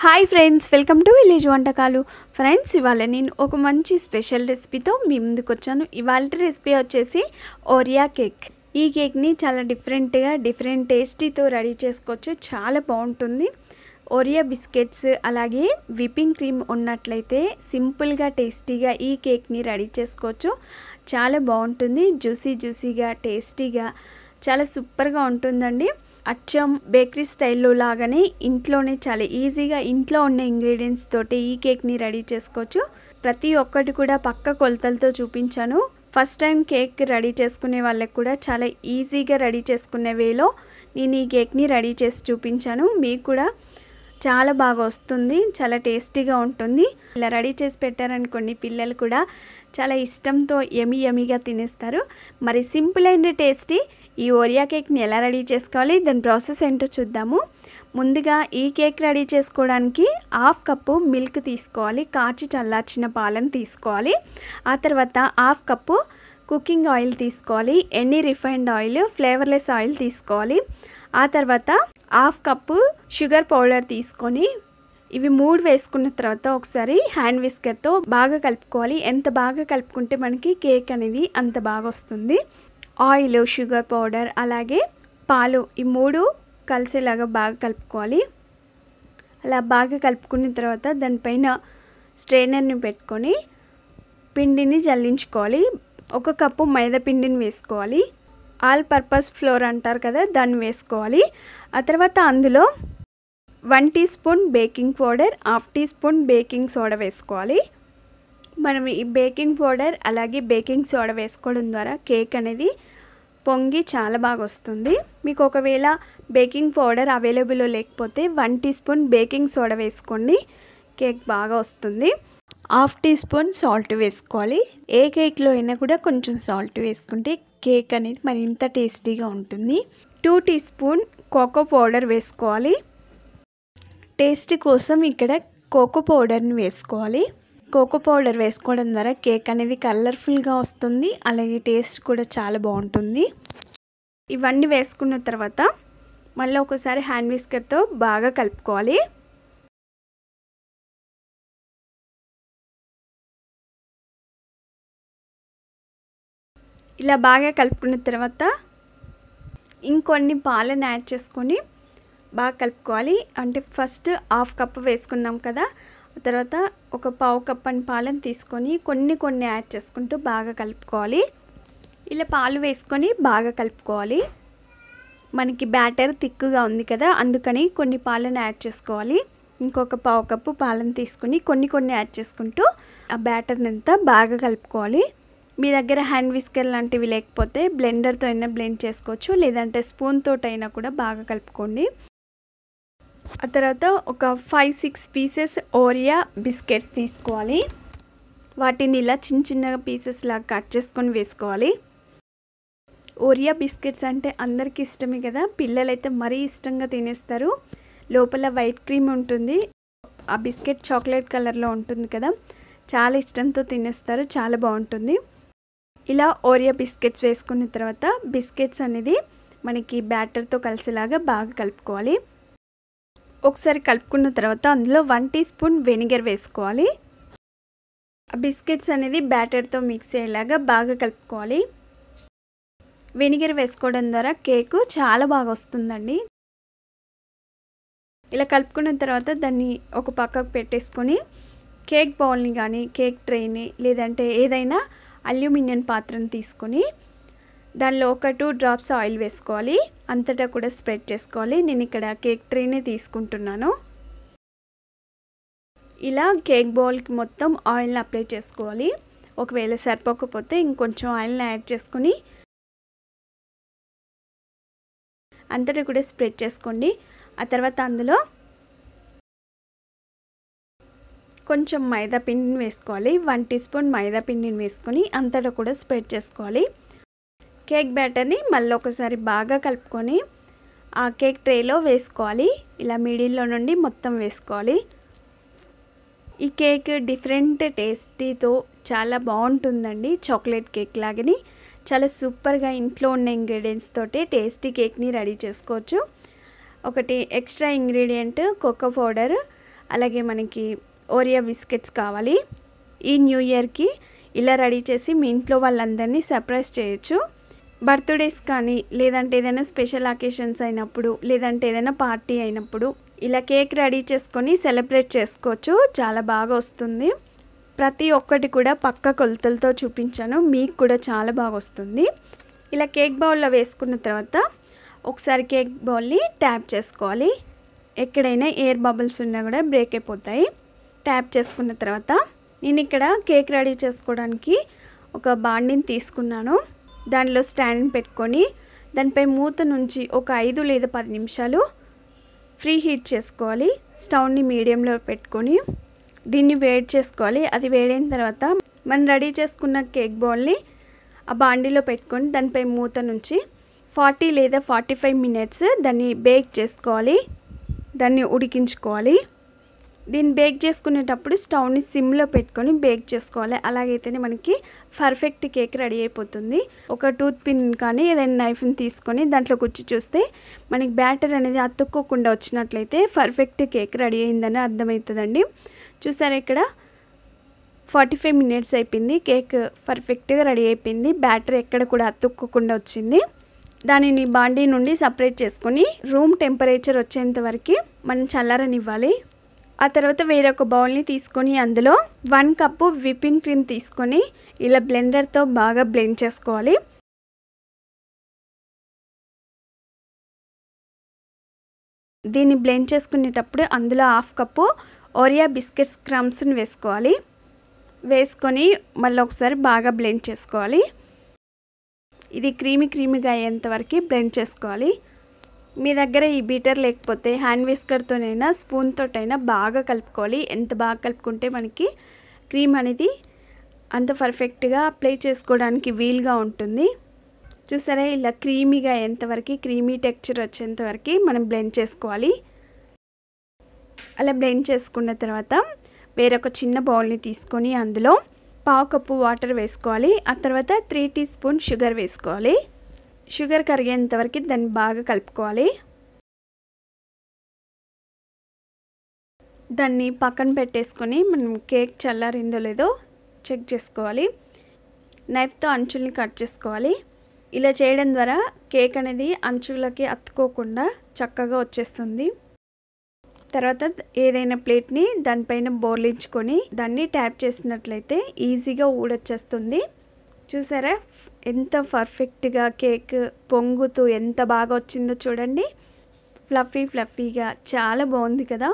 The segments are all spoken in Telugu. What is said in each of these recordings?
Hi friends welcome to village వంటకాలు. ఫ్రెండ్స్ ఇవాళ నేను ఒక మంచి స్పెషల్ రెసిపీతో మీ ముందుకు వచ్చాను. ఇవాళ రెసిపీ వచ్చేసి ఓరియా కేక్ ఈ కేక్ని చాలా డిఫరెంట్గా డిఫరెంట్ టేస్టీతో రెడీ చేసుకోవచ్చు. చాలా బాగుంటుంది. ఓరియా బిస్కెట్స్ అలాగే విపింగ్ క్రీమ్ ఉన్నట్లయితే సింపుల్గా టేస్టీగా ఈ కేక్ని రెడీ చేసుకోవచ్చు. చాలా బాగుంటుంది. జ్యూసీ జ్యూసీగా టేస్టీగా చాలా సూపర్గా ఉంటుందండి. అచ్చం బేకరీ స్టైల్లో లాగానే ఇంట్లోనే చాలా ఈజీగా ఇంట్లో ఉన్న ఇంగ్రీడియంట్స్ తోటి ఈ కేక్ని రెడీ చేసుకోవచ్చు. ప్రతి ఒక్కటి కూడా పక్క కొలతలతో చూపించాను. ఫస్ట్ టైం కేక్ రెడీ చేసుకునే వాళ్ళకి కూడా చాలా ఈజీగా రెడీ చేసుకునే వేలో నేను ఈ కేక్ని రెడీ చేసి చూపించాను. మీకు కూడా చాలా బాగా వస్తుంది చాలా టేస్టీగా ఉంటుంది. ఇలా రెడీ చేసి పెట్టారనుకోండి పిల్లలు కూడా చాలా ఇష్టంతో ఎమి ఎమిగా తినేస్తారు. మరి సింపుల్ అండ్ టేస్టీ ఈ ఓరియా కేక్ని ఎలా రెడీ చేసుకోవాలి దాని ప్రాసెస్ ఏంటో చూద్దాము. ముందుగా ఈ కేక్ రెడీ చేసుకోవడానికి హాఫ్ కప్పు మిల్క్ తీసుకోవాలి కాచి చల్లార్చిన పాలను తీసుకోవాలి. ఆ తర్వాత హాఫ్ కప్పు కుకింగ్ ఆయిల్ తీసుకోవాలి ఎన్ని రిఫైన్డ్ ఆయిల్ ఫ్లేవర్లెస్ ఆయిల్ తీసుకోవాలి. ఆ తర్వాత హాఫ్ కప్పు షుగర్ పౌడర్ తీసుకొని ఇవి మూడు వేసుకున్న తర్వాత ఒకసారి హ్యాండ్ విస్కర్తో బాగా కలుపుకోవాలి. ఎంత బాగా కలుపుకుంటే మనకి కేక్ అనేది అంత బాగా వస్తుంది. ఆయిల్ షుగర్ పౌడర్ అలాగే పాలు ఈ మూడు కలిసేలాగా బాగా కలుపుకోవాలి. అలా బాగా కలుపుకున్న తర్వాత దానిపైన స్ట్రైనర్ని పెట్టుకొని పిండిని జల్లించుకోవాలి. ఒక కప్పు మైదా పిండిని వేసుకోవాలి. ఆల్ పర్పస్ ఫ్లోర్ అంటారు కదా దాన్ని వేసుకోవాలి. ఆ తర్వాత అందులో one teaspoon baking powder half teaspoon baking soda వేసుకోవాలి. మనం ఈ బేకింగ్ పౌడర్ అలాగే బేకింగ్ సోడా వేసుకోవడం ద్వారా కేక్ అనేది పొంగి చాలా బాగా వస్తుంది. మీకు ఒకవేళ బేకింగ్ పౌడర్ అవైలబుల్లో లేకపోతే one teaspoon baking soda వేసుకోండి. కేక్ బాగా వస్తుంది. హాఫ్ టీ స్పూన్ సాల్ట్ వేసుకోవాలి. ఏ కేక్లో అయినా కూడా కొంచెం సాల్ట్ వేసుకుంటే కేక్ అనేది మరింత టేస్టీగా ఉంటుంది. Two teaspoon cocoa powder వేసుకోవాలి. టేస్ట్ కోసం ఇక్కడ కోకో పౌడర్ని వేసుకోవాలి. కోకో పౌడర్ వేసుకోవడం ద్వారా కేక్ అనేది కలర్ఫుల్గా వస్తుంది. అలాగే టేస్ట్ కూడా చాలా బాగుంటుంది. ఇవన్నీ వేసుకున్న తర్వాత మళ్ళీ ఒకసారి హ్యాండ్ విస్కర్తో బాగా కలుపుకోవాలి. ఇలా బాగా కలుపుకున్న తర్వాత ఇంకొన్ని పాలను యాడ్ చేసుకొని బాగా కలుపుకోవాలి. అంటే ఫస్ట్ హాఫ్ కప్ వేసుకున్నాం కదా తర్వాత ఒక పావు కప్ అని పాలను తీసుకొని కొన్ని కొన్ని యాడ్ చేసుకుంటూ బాగా కలుపుకోవాలి. ఇలా పాలు వేసుకొని బాగా కలుపుకోవాలి. మనకి బ్యాటర్ థిక్గా ఉంది కదా అందుకని కొన్ని పాలను యాడ్ చేసుకోవాలి. ఇంకొక పావు కప్పు పాలను తీసుకొని కొన్ని కొన్ని యాడ్ చేసుకుంటూ ఆ బ్యాటర్ని అంతా బాగా కలుపుకోవాలి. మీ దగ్గర హ్యాండ్ విస్కర్ లాంటివి లేకపోతే బ్లెండర్తో అయినా బ్లెండ్ చేసుకోవచ్చు లేదంటే స్పూన్ అయినా కూడా బాగా కలుపుకోండి. ఆ తర్వాత ఒక five six pieces Oreo biscuits తీసుకోవాలి. వాటిని ఇలా చిన్న చిన్న పీసెస్ లాగా కట్ చేసుకొని వేసుకోవాలి. ఓరియా బిస్కెట్స్ అంటే అందరికీ ఇష్టమే కదా. పిల్లలైతే మరీ ఇష్టంగా తినేస్తారు. లోపల వైట్ క్రీమ్ ఉంటుంది. ఆ బిస్కెట్ చాక్లెట్ కలర్లో ఉంటుంది కదా. చాలా ఇష్టంతో తినేస్తారు. చాలా బాగుంటుంది. ఇలా ఓరియా బిస్కెట్స్ వేసుకున్న తర్వాత బిస్కెట్స్ అనేది మనకి బ్యాటర్తో కలిసేలాగా బాగా కలుపుకోవాలి. ఒకసారి కలుపుకున్న తర్వాత అందులో వన్ టీ స్పూన్ వెనిగర్ వేసుకోవాలి. ఆ బిస్కెట్స్ అనేది బ్యాటర్తో మిక్స్ అయ్యేలాగా బాగా కలుపుకోవాలి. వెనిగర్ వేసుకోవడం ద్వారా కేకు చాలా బాగా వస్తుందండి. ఇలా కలుపుకున్న తర్వాత దాన్ని ఒక పక్కకు పెట్టేసుకొని కేక్ బౌల్ని కానీ కేక్ ట్రేని లేదంటే ఏదైనా అల్యూమినియం పాత్రను తీసుకొని దానిలో ఒక టూ డ్రాప్స్ ఆయిల్ వేసుకోవాలి. అంతటా కూడా స్ప్రెడ్ చేసుకోవాలి. నేను ఇక్కడ కేక్ ట్రీనే తీసుకుంటున్నాను. ఇలా కేక్ బౌల్కి మొత్తం ఆయిల్ని అప్లై చేసుకోవాలి. ఒకవేళ సరిపోకపోతే ఇంకొంచెం ఆయిల్ని యాడ్ చేసుకొని అంతటా కూడా స్ప్రెడ్ చేసుకోండి. ఆ తర్వాత అందులో కొంచెం మైదా పిండిని వేసుకోవాలి. వన్ టీ స్పూన్ మైదా పిండిని వేసుకొని అంతటా కూడా స్ప్రెడ్ చేసుకోవాలి. కేక్ బ్యాటర్ని మళ్ళీ ఒకసారి బాగా కలుపుకొని ఆ కేక్ ట్రేలో వేసుకోవాలి. ఇలా మిడిల్లో నుండి మొత్తం వేసుకోవాలి. ఈ కేక్ డిఫరెంట్ టేస్టీతో చాలా బాగుంటుందండి. చాక్లెట్ కేక్ లాగని చాలా సూపర్గా ఇంట్లో ఉన్న ఇంగ్రీడియంట్స్ తోటి టేస్టీ కేక్ని రెడీ చేసుకోవచ్చు. ఒకటి ఎక్స్ట్రా ఇంగ్రీడియంట్ కోకో పౌడర్ అలాగే మనకి ఓరియా బిస్కెట్స్ కావాలి. ఈ న్యూ ఇయర్కి ఇలా రెడీ చేసి మీ ఇంట్లో వాళ్ళందరినీ సర్ప్రైజ్ చేయొచ్చు. బర్త్డేస్ కానీ లేదంటే ఏదైనా స్పెషల్ అకేషన్స్ అయినప్పుడు లేదంటే ఏదైనా పార్టీ అయినప్పుడు ఇలా కేక్ రెడీ చేసుకొని సెలబ్రేట్ చేసుకోవచ్చు. చాలా బాగా వస్తుంది. ప్రతి ఒక్కటి కూడా పక్క కొలతలతో చూపించాను. మీకు కూడా చాలా బాగా వస్తుంది. ఇలా కేక్ బౌల్లో వేసుకున్న తర్వాత ఒకసారి కేక్ బౌల్ని ట్యాప్ చేసుకోవాలి. ఎక్కడైనా ఎయిర్ బబుల్స్ ఉన్నా కూడా బ్రేక్ అయిపోతాయి. ట్యాప్ చేసుకున్న తర్వాత నేను ఇక్కడ కేక్ రెడీ చేసుకోవడానికి ఒక బాండిని తీసుకున్నాను. దానిలో స్టాండ్ పెట్టుకొని దానిపై మూత నుంచి ఒక ఐదు లేదా పది నిమిషాలు ఫ్రీ హీట్ చేసుకోవాలి. స్టవ్ని మీడియంలో పెట్టుకొని దీన్ని వేడి చేసుకోవాలి. అది వేడైన తర్వాత మనం రెడీ చేసుకున్న కేక్ బౌల్ని ఆ బాండీలో పెట్టుకొని దానిపై మూత నుంచి ఫార్టీ లేదా ఫార్టీ ఫైవ్ మినిట్స్ దాన్ని బేక్ చేసుకోవాలి. దాన్ని ఉడికించుకోవాలి. దీన్ని బేక్ చేసుకునేటప్పుడు స్టవ్ని సిమ్లో పెట్టుకొని బేక్ చేసుకోవాలి. అలాగైతేనే మనకి పర్ఫెక్ట్ కేక్ రెడీ అయిపోతుంది. ఒక టూత్ పిన్ కానీ ఏదైనా నైఫ్ని తీసుకొని దాంట్లో కుచ్చి చూస్తే మనకి బ్యాటర్ అనేది అతుక్కోకుండా వచ్చినట్లయితే పర్ఫెక్ట్ కేక్ రెడీ అయిందని అర్థమవుతుందండి. చూసారా ఇక్కడ? ఫార్టీ ఫైవ్ మినిట్స్ అయిపోయింది కేక్ పర్ఫెక్ట్గా రెడీ అయిపోయింది. బ్యాటర్ ఎక్కడ కూడా అతుక్కోకుండా వచ్చింది. దానిని బాండీ నుండి సపరేట్ చేసుకొని రూమ్ టెంపరేచర్ వచ్చేంత వరకు మనం చల్లారనివ్వాలి. ఆ తర్వాత వేరొక బౌల్ని తీసుకొని అందులో వన్ కప్పు విప్పింగ్ క్రీమ్ తీసుకొని ఇలా బ్లెండర్తో బాగా బ్లెండ్ చేసుకోవాలి. దీన్ని బ్లెండ్ చేసుకునేటప్పుడు అందులో హాఫ్ కప్పు ఓరియా బిస్కెట్స్ క్రమ్స్ని వేసుకోవాలి. వేసుకొని మళ్ళీ ఒకసారి బాగా బ్లెండ్ చేసుకోవాలి. ఇది క్రీమీ క్రీమీగా అయ్యేంతవరకు బ్లెండ్ చేసుకోవాలి. మీ దగ్గర ఈ బీటర్ లేకపోతే హ్యాండ్ విస్కర్తోనైనా స్పూన్తోటైనా బాగా కలుపుకోవాలి. ఎంత బాగా కలుపుకుంటే మనకి క్రీమ్ అనేది అంత పర్ఫెక్ట్గా అప్లై చేసుకోవడానికి వీలుగా ఉంటుంది. చూసారా ఇలా క్రీమీగా ఎంతవరకు క్రీమీ టెక్చర్ వచ్చేంతవరకు మనం బ్లెండ్ చేసుకోవాలి. అలా బ్లెండ్ చేసుకున్న తర్వాత వేరొక చిన్న బౌల్ని తీసుకొని అందులో పావు కప్పు వాటర్ వేసుకోవాలి. ఆ తర్వాత త్రీ టీ స్పూన్ షుగర్ వేసుకోవాలి. షుగర్ కరిగేంత వరకు దాన్ని బాగా కలుపుకోవాలి. దాన్ని పక్కన పెట్టేసుకొని మనం కేక్ చల్లారిందో లేదో చెక్ చేసుకోవాలి. నైఫ్తో అంచుల్ని కట్ చేసుకోవాలి. ఇలా చేయడం ద్వారా కేక్ అనేది అంచులకి అతుక్కోకుండా చక్కగా వచ్చేస్తుంది. తర్వాత ఏదైనా ప్లేట్ని దానిపైన బోర్లించుకొని దాన్ని ట్యాప్ చేసినట్లయితే ఈజీగా ఊడొచ్చేస్తుంది. చూసారా? ఎంత పర్ఫెక్ట్గా కేక్ పొంగుతూ ఎంత బాగా వచ్చిందో చూడండి. ఫ్లఫీ ఫ్లఫీగా చాలా బాగుంది కదా.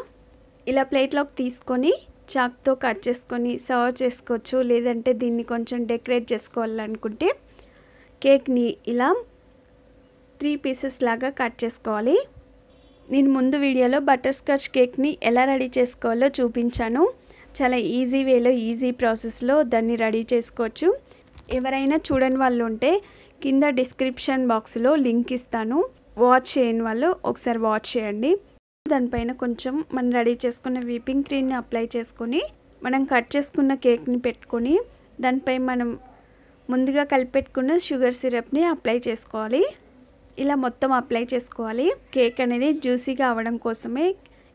ఇలా ప్లేట్లోకి తీసుకొని చాక్తో కట్ చేసుకొని సర్వ్ చేసుకోవచ్చు. లేదంటే దీన్ని కొంచెం డెకరేట్ చేసుకోవాలనుకుంటే కేక్ని ఇలా త్రీ పీసెస్ లాగా కట్ చేసుకోవాలి. నేను ముందు వీడియోలో బటర్ స్కాచ్ కేక్ని ఎలా రెడీ చేసుకోవాలో చూపించాను. చాలా ఈజీ వేలో ఈజీ ప్రాసెస్లో దాన్ని రెడీ చేసుకోవచ్చు. ఎవరైనా చూడని వాళ్ళు ఉంటే కింద డిస్క్రిప్షన్ బాక్స్లో లింక్ ఇస్తాను. వాచ్ చేయని వాళ్ళు ఒకసారి వాచ్ చేయండి. దానిపైన కొంచెం మనం రెడీ చేసుకున్న వీపింగ్ క్రీమ్ని అప్లై చేసుకొని మనం కట్ చేసుకున్న కేక్ని పెట్టుకొని దానిపై మనం ముందుగా కలిపెట్టుకున్న షుగర్ సిరప్ని అప్లై చేసుకోవాలి. ఇలా మొత్తం అప్లై చేసుకోవాలి. కేక్ అనేది జ్యూసీగా అవ్వడం కోసమే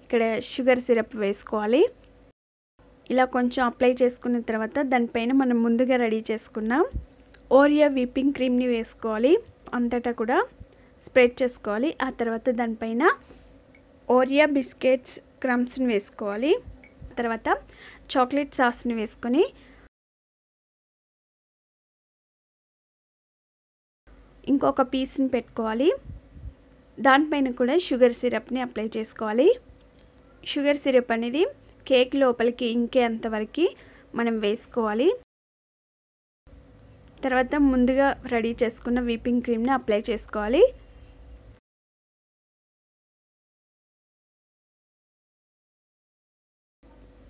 ఇక్కడ షుగర్ సిరప్ వేసుకోవాలి. ఇలా కొంచెం అప్లై చేసుకున్న తర్వాత దానిపైన మనం ముందుగా రెడీ చేసుకున్న ఓరియా విప్పింగ్ క్రీమ్ని వేసుకోవాలి. అంతటా కూడా స్ప్రెడ్ చేసుకోవాలి. ఆ తర్వాత దానిపైన ఓరియా బిస్కెట్స్ క్రమ్స్ని వేసుకోవాలి. తర్వాత చాక్లెట్ సాస్ని వేసుకొని ఇంకొక పీస్ని పెట్టుకోవాలి. దానిపైన కూడా షుగర్ సిరప్ని అప్లై చేసుకోవాలి. షుగర్ సిరప్ అనేది కేక్ లోపలికి ఇంకేంతవరకు మనం వేసుకోవాలి. తర్వాత ముందుగా రెడీ చేసుకున్న వీపింగ్ క్రీమ్ని అప్లై చేసుకోవాలి.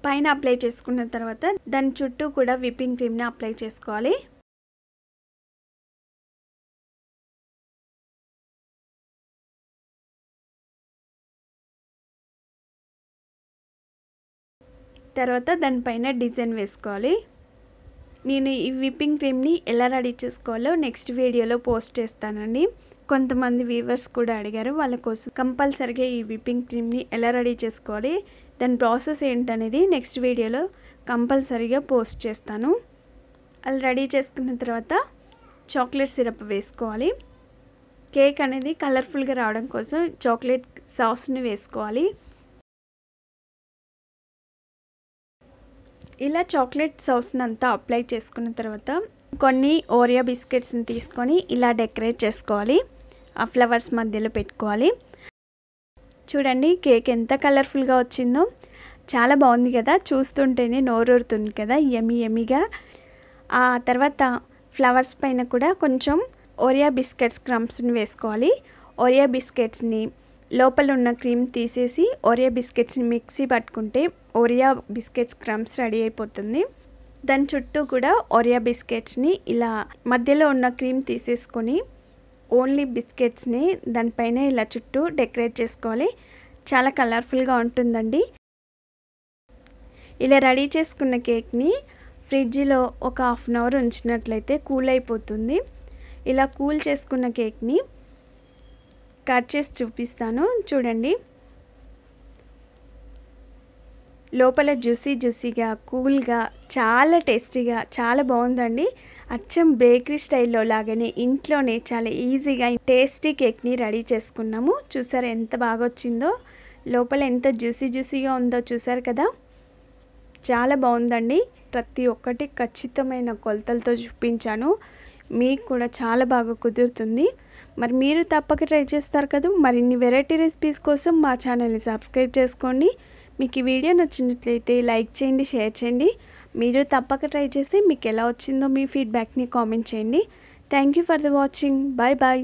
పైన అప్లై చేసుకున్న తర్వాత దాని చుట్టూ కూడా విప్పింగ్ క్రీమ్ని అప్లై చేసుకోవాలి. తర్వాత దానిపైన డిజైన్ వేసుకోవాలి. నేను ఈ విప్పింగ్ క్రీమ్ని ఎలా రెడీ చేసుకోవాలో నెక్స్ట్ వీడియోలో పోస్ట్ చేస్తానండి. కొంతమంది వ్యూవర్స్ కూడా అడిగారు వాళ్ళ కోసం కంపల్సరిగా ఈ విప్పింగ్ క్రీమ్ని ఎలా రెడీ చేసుకోవాలి దాని ప్రాసెస్ ఏంటనేది నెక్స్ట్ వీడియోలో కంపల్సరీగా పోస్ట్ చేస్తాను. అలా రెడీ చేసుకున్న తర్వాత చాక్లెట్ సిరప్ వేసుకోవాలి. కేక్ అనేది కలర్ఫుల్గా రావడం కోసం చాక్లెట్ సాస్ని వేసుకోవాలి. ఇలా చాక్లెట్ సౌస్ని అంతా అప్లై చేసుకున్న తర్వాత కొన్ని ఓరియా బిస్కెట్స్ని తీసుకొని ఇలా డెకరేట్ చేసుకోవాలి. ఆ ఫ్లవర్స్ మధ్యలో పెట్టుకోవాలి. చూడండి కేక్ ఎంత కలర్ఫుల్గా వచ్చిందో. చాలా బాగుంది కదా చూస్తుంటేనే నోరూరుతుంది కదా ఎమి ఎమిగా ఆ తర్వాత ఫ్లవర్స్ పైన కూడా కొంచెం ఓరియా బిస్కెట్స్ క్రమ్స్ని వేసుకోవాలి. ఓరియా బిస్కెట్స్ని లోపల ఉన్న క్రీమ్ తీసేసి ఒరియా బిస్కెట్స్ని మిక్సీ పట్టుకుంటే ఒరియా బిస్కెట్స్ క్రమ్స్ రెడీ అయిపోతుంది. దాని చుట్టూ కూడా ఒరియా బిస్కెట్స్ని ఇలా మధ్యలో ఉన్న క్రీమ్ తీసేసుకొని ఓన్లీ బిస్కెట్స్ని దానిపైన ఇలా చుట్టూ డెకరేట్ చేసుకోవాలి. చాలా కలర్ఫుల్గా ఉంటుందండి. ఇలా రెడీ చేసుకున్న కేక్ని ఫ్రిడ్జ్లో ఒక హాఫ్ అన్ అవర్ ఉంచినట్లయితే కూల్ అయిపోతుంది. ఇలా కూల్ చేసుకున్న కేక్ని కట్ చేసి చూపిస్తాను. చూడండి. లోపల జ్యూసీ జ్యూసీగా కూల్గా చాలా టేస్టీగా చాలా బాగుందండి. అచ్చం బేకరీ స్టైల్లో లాగానే ఇంట్లోనే చాలా ఈజీగా టేస్టీ కేక్ని రెడీ చేసుకున్నాము. చూసారు ఎంత బాగా వచ్చిందో లోపల ఎంత జ్యూసీ జ్యూసీగా ఉందో చూసారు కదా. చాలా బాగుందండి. ప్రతి ఒక్కటి ఖచ్చితమైన కొలతలతో చూపించాను. మీకు కూడా చాలా బాగా కుదురుతుంది. మరి మీరు తప్పక ట్రై చేస్తారు కదా మరిన్ని వెరైటీ రెసిపీస్ కోసం మా ఛానల్ని సబ్స్క్రైబ్ చేసుకోండి. మీకు ఈ వీడియో నచ్చినట్లయితే లైక్ చేయండి షేర్ చేయండి. మీరు తప్పక ట్రై చేసి మీకు ఎలా వచ్చిందో మీ ఫీడ్బ్యాక్ని కామెంట్ చేయండి. Thank you for the watching. Bye bye